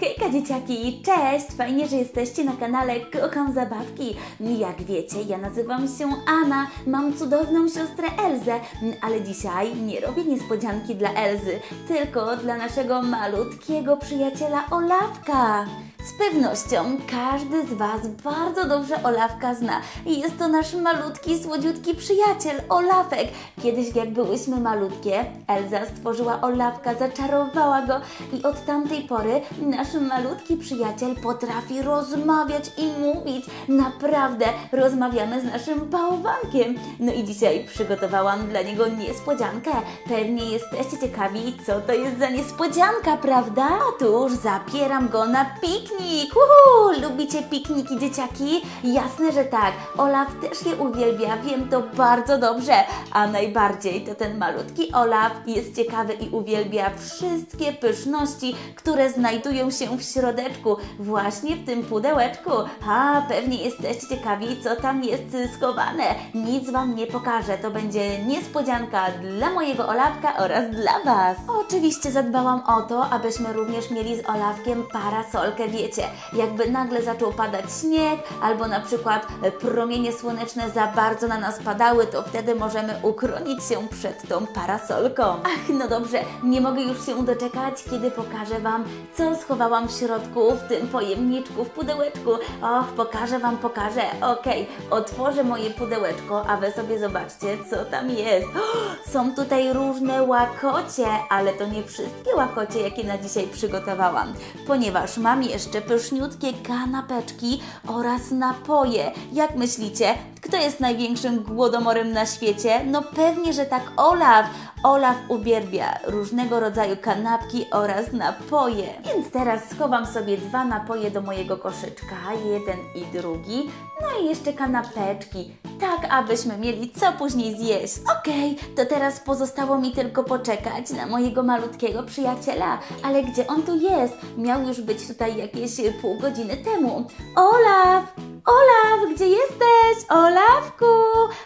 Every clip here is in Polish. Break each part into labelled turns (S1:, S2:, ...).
S1: Hejka dzieciaki, cześć! Fajnie, że jesteście na kanale Kocham Zabawki. Jak wiecie, ja nazywam się Anna, mam cudowną siostrę Elzę, ale dzisiaj nie robię niespodzianki dla Elzy, tylko dla naszego malutkiego przyjaciela Olawka. Z pewnością każdy z Was bardzo dobrze Olawka zna. Jest to nasz malutki, słodziutki przyjaciel, Olafek. Kiedyś jak byłyśmy malutkie, Elza stworzyła Olawka, zaczarowała go i od tamtej pory nasz malutki przyjaciel potrafi rozmawiać i mówić. Naprawdę rozmawiamy z naszym bałwankiem. No i dzisiaj przygotowałam dla niego niespodziankę. Pewnie jesteście ciekawi, co to jest za niespodzianka, prawda? Otóż zabieram go na piknik. Uhu! Lubicie pikniki, dzieciaki? Jasne, że tak. Olaf też je uwielbia, wiem to bardzo dobrze. A najbardziej to ten malutki Olaf jest ciekawy i uwielbia wszystkie pyszności, które znajdują się w środeczku, właśnie w tym pudełeczku. A pewnie jesteście ciekawi, co tam jest schowane. Nic Wam nie pokażę, to będzie niespodzianka dla mojego Olafka oraz dla Was. Oczywiście zadbałam o to, abyśmy również mieli z Olafkiem parasolkę, wiecie, jakby nagle zaczął padać śnieg, albo na przykład promienie słoneczne za bardzo na nas padały, to wtedy możemy uchronić się przed tą parasolką. Ach, no dobrze, nie mogę już się doczekać, kiedy pokażę Wam, co schowałam w środku, w tym pojemniczku, w pudełeczku. Och, pokażę Wam, pokażę. Okej, otworzę moje pudełeczko, a Wy sobie zobaczcie, co tam jest. Są tutaj różne łakocie, ale to nie wszystkie łakocie, jakie na dzisiaj przygotowałam, ponieważ mam jeszcze pyszniutkie kanapeczki oraz napoje. Jak myślicie, kto jest największym głodomorem na świecie? No pewnie, że tak Olaf. Olaf uwielbia różnego rodzaju kanapki oraz napoje. Więc teraz schowam sobie dwa napoje do mojego koszyczka, jeden i drugi. No i jeszcze kanapeczki, tak abyśmy mieli co później zjeść. Okej, to teraz pozostało mi tylko poczekać na mojego malutkiego przyjaciela. Ale gdzie on tu jest? Miał już być tutaj jakieś pół godziny temu. Olaf! Olaf, gdzie jesteś? Olafku!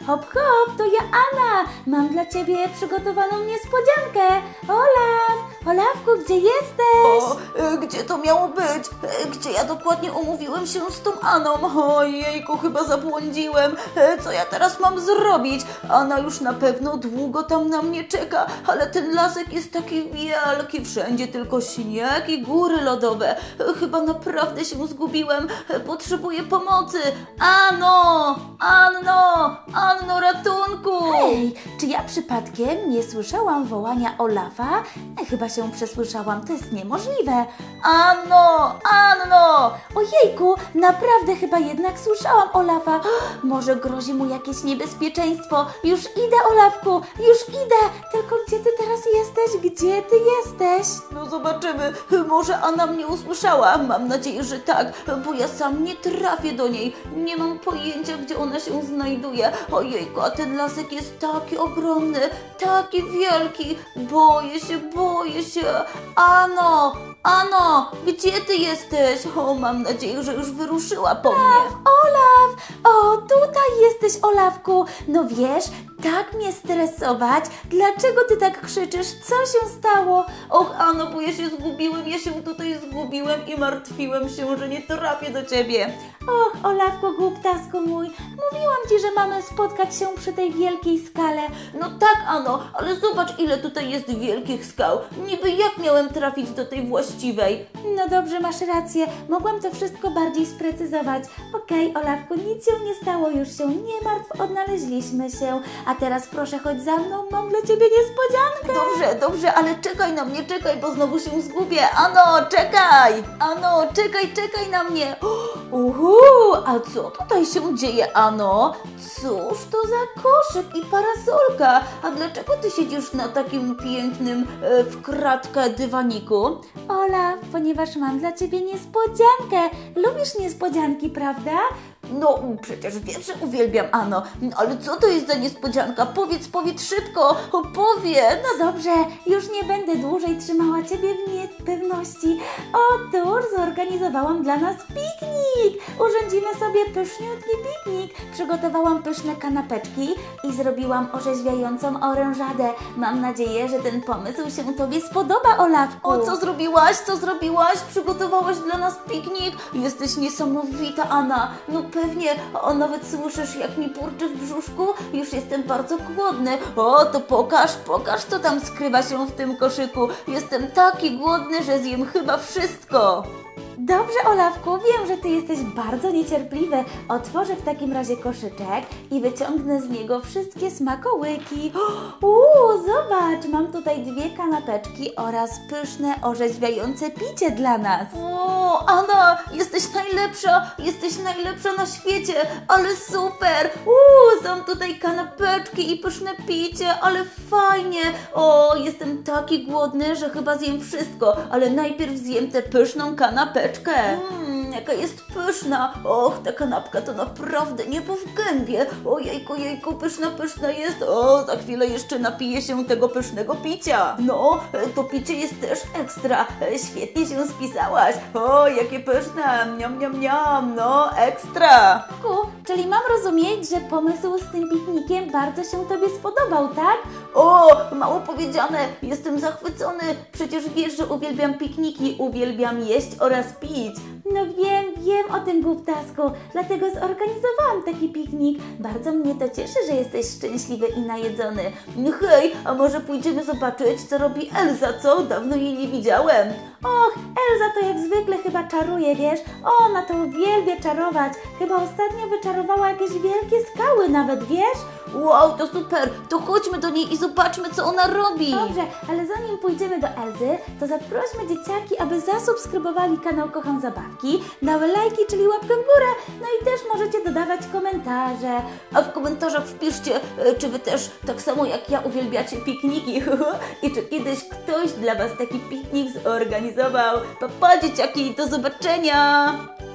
S1: Hop, hop, to ja Anna! Mam dla Ciebie przygotowaną niespodziankę! Olaf! Olafku, gdzie jesteś?
S2: O, e, gdzie to miało być? E, Gdzie ja dokładnie umówiłem się z tą Aną? Ojejku, chyba zabłądziłem. E, Co ja teraz mam zrobić? Anna już na pewno długo tam na mnie czeka, ale ten lasek jest taki wielki, wszędzie tylko śnieg i góry lodowe. Chyba naprawdę się zgubiłem. Potrzebuję pomocy. Ano! Anno,
S1: czy ja przypadkiem nie słyszałam wołania Olafa? Chyba się przesłyszałam, to jest niemożliwe.
S2: Anno! Anno!
S1: Ojejku, naprawdę chyba jednak słyszałam Olafa. Może grozi mu jakieś niebezpieczeństwo. Już idę, Olafku, już idę. Tylko gdzie ty teraz jesteś? Gdzie ty jesteś?
S2: No zobaczymy, może Anna mnie usłyszała. Mam nadzieję, że tak, bo ja sam nie trafię do niej. Nie mam pojęcia, gdzie ona się znajduje. Ojejku, a ten lasek jest taki ogromny, taki wielki. Boję się, boję się. Ano, Ano, gdzie ty jesteś? O, mam nadzieję, że już wyruszyła po mnie.
S1: Olaf! O, tutaj jesteś, Olafku! No wiesz, tak mnie stresować. Dlaczego ty tak krzyczysz? Co się stało?
S2: Och, Ano, bo ja się zgubiłem, ja się tutaj zgubiłem i martwiłem się, że nie trafię do ciebie.
S1: Och, Olafku, głuptasku mój, mówiłam ci, że mamy spotkać się przy tej wielkiej skale.
S2: No tak, Ano, ale zobacz, ile tutaj jest wielkich skał. Niby jak miałem trafić do tej właściwej?
S1: No dobrze, masz rację, mogłam to wszystko bardziej sprecyzować. Okej, Olafku, nic się nie stało, już się nie martw, odnaleźliśmy się. A teraz proszę, chodź za mną, mam dla ciebie niespodziankę.
S2: Dobrze, dobrze, ale czekaj na mnie, czekaj, bo znowu się zgubię. Ano, czekaj! Ano, czekaj, czekaj na mnie. Uhu, a co tutaj się dzieje, Ano? Cóż to za koszyk i parasolka? A dlaczego ty siedzisz na takim pięknym e, w kratkę dywaniku?
S1: Olaf, ponieważ mam dla ciebie niespodziankę. Lubisz niespodzianki, prawda? No, przecież wiesz, że uwielbiam Ano. Ale co to jest za niespodzianka? Powiedz, powiedz szybko, opowiedz.
S2: No dobrze, już nie będę dłużej trzymała Ciebie w niepewności. Otóż zorganizowałam dla nas piknik. Urządzimy sobie pyszniutki piknik. Przygotowałam pyszne kanapeczki i zrobiłam orzeźwiającą orężadę. Mam nadzieję, że ten pomysł się Tobie spodoba, Olafku.
S1: O, co zrobiłaś? Co zrobiłaś? Przygotowałaś dla nas piknik? Jesteś niesamowita, Anna. No pewnie, o, nawet słyszysz, jak mi burczy w brzuszku? Już jestem bardzo głodny. O, to pokaż, pokaż, co tam skrywa się w tym koszyku. Jestem taki głodny, że zjem chyba wszystko.
S2: Dobrze, Olafku, wiem, że Ty jesteś bardzo niecierpliwy. Otworzę w takim razie koszyczek i wyciągnę z niego wszystkie smakołyki. Uuu, zobacz, mam tutaj dwie kanapeczki oraz pyszne, orzeźwiające picie dla nas.
S1: O, Anna, jesteś najlepsza, jesteś najlepsza na świecie, ale super! Uuu, są tutaj kanapeczki i pyszne picie, ale fajnie! O, jestem taki głodny, że chyba zjem wszystko, ale najpierw zjem tę pyszną kanapeczkę. Mmm, jaka jest pyszna! Och, ta kanapka to naprawdę niebo w gębie! Ojejku, jejku, pyszna, pyszna jest! O, za chwilę jeszcze napiję się tego pysznego picia! No, to picie jest też ekstra! Świetnie się spisałaś! O, jakie pyszne! Miam, miam, miam! No, ekstra!
S2: Ku, czyli mam rozumieć, że pomysł z tym piknikiem bardzo się Tobie spodobał, tak?
S1: O, mało powiedziane, jestem zachwycony. Przecież wiesz, że uwielbiam pikniki, uwielbiam jeść oraz pić.
S2: eat No wiem, wiem o tym głuptasku, dlatego zorganizowałam taki piknik. Bardzo mnie to cieszy, że jesteś szczęśliwy i najedzony.
S1: Hej, a może pójdziemy zobaczyć, co robi Elza, co? Dawno jej nie widziałem.
S2: Och, Elza to jak zwykle chyba czaruje, wiesz? Ona to uwielbia czarować. Chyba ostatnio wyczarowała jakieś wielkie skały nawet, wiesz?
S1: Wow, to super! To chodźmy do niej i zobaczmy, co ona robi.
S2: Dobrze, ale zanim pójdziemy do Elzy, to zaprośmy dzieciaki, aby zasubskrybowali kanał Kocham Zabawki, dały lajki, czyli łapkę w górę, no i też możecie dodawać komentarze.
S1: A w komentarzach wpiszcie, e, czy wy też tak samo jak ja uwielbiacie pikniki i czy kiedyś ktoś dla was taki piknik zorganizował. Pa, pa do zobaczenia!